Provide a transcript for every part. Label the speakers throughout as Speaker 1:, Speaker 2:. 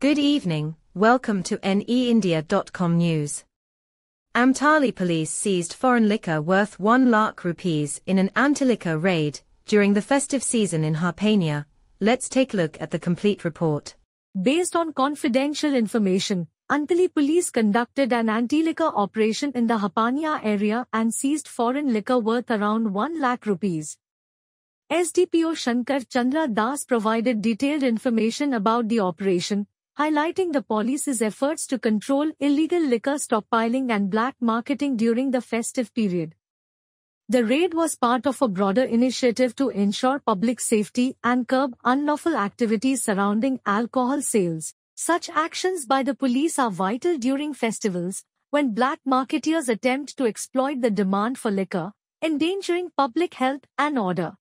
Speaker 1: Good evening, welcome to NEIndia.com news. Amtali police seized foreign liquor worth 1 lakh rupees in an anti-liquor raid during the festive season in Harpania. Let's take a look at the complete report.
Speaker 2: Based on confidential information, Antali police conducted an anti-liquor operation in the Hapania area and seized foreign liquor worth around 1 lakh rupees. SDPO Shankar Chandra Das provided detailed information about the operation, highlighting the police's efforts to control illegal liquor stockpiling and black marketing during the festive period. The raid was part of a broader initiative to ensure public safety and curb unlawful activities surrounding alcohol sales. Such actions by the police are vital during festivals, when black marketeers attempt to exploit the demand for liquor, endangering public health and order.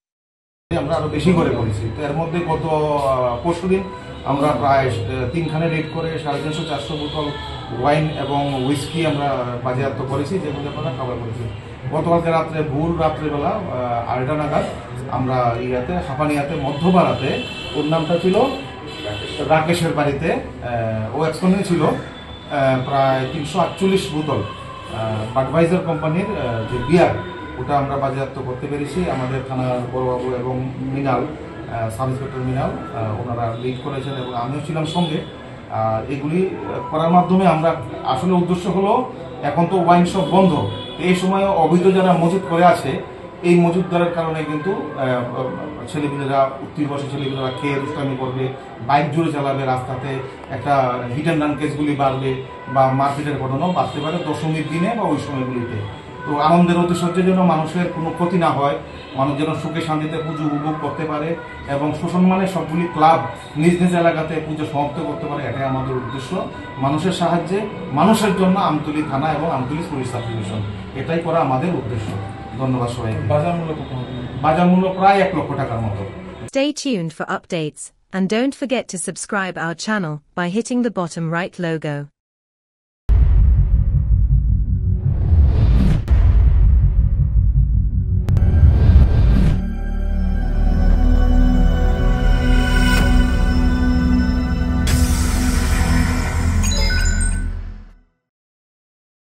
Speaker 3: আমরা আরও বেশি করে করেছি। তো এর মধ্যে গত পরশু দিন আমরা প্রায় তিনখানে রেড করে সাড়ে তিনশো চারশো বোতল ওয়াইন এবং উইস্কি আমরা বাজেয়াপ্ত করেছি যেগুলো আমরা খাবার করেছি। গতকালকে রাত্রে, ভোর রাত্রেবেলা আড়াইটা নাগাদ আমরা ইয়াতে, হাঁপানিয়াতে, মধ্যপাড়াতে, ওর নামটা ছিল রাকেশের বাড়িতে ও এক্সপোনে ছিল প্রায় তিনশো আটচল্লিশ বোতল বাডভাইজার কোম্পানির যে বিয়ার ওটা আমরা বাজেয়াপ্ত করতে পেরেছি। আমাদের থানার বড়বাবু এবং মৃণাল সাব ইন্সপেক্টর আহ, ওনারা লিড করেছেন এবং আমিও ছিলাম সঙ্গে। আর এগুলি করার মাধ্যমে আমরা আসলে উদ্দেশ্য হলো এখন তো ওয়াইন শপ বন্ধ। এই সময় অবৈধ যারা মজুদ করে আছে এই মজুতদারের কারণে কিন্তু ছেলেমেয়েরা উত্তীর বয়সী ছেলেমেয়েরা খেয়ে দুষ্টামি করবে বাইক জুড়ে চালাবে রাস্তাতে একটা হিট অ্যান্ড রান কেসগুলি বাড়বে বা মারপিটের ঘটনাও বাড়তে পারে দশমীর দিনে বা ওই সময়গুলিতে। তো আনন্দের ঐতিহ্যের জন্য মানুষের কোনো ক্ষতি না হয়। মানুষ যেন সুখে শান্তিতে পুজো উপভোগ করতে পারে এবং সুসম্মানে সবগুলি ক্লাব নিজ নিজ এলাকাতে পুজো সমাপ্ত করতে পারে এটাই আমাদের উদ্দেশ্য। মানুষের সাহায্যে মানুষের জন্য আমতলি থানা এবং আমতলি পুলিশ সাব ডিভিশন এটাই করা আমাদের উদ্দেশ্য। ধন্যবাদ সবাইকে।
Speaker 4: বাজার মূল্য
Speaker 3: বাজার মূল্য প্রায় এক লক্ষ টাকার মতো।
Speaker 1: Stay tuned for updates, and don't forget to subscribe our channel by hitting the bottom right logo.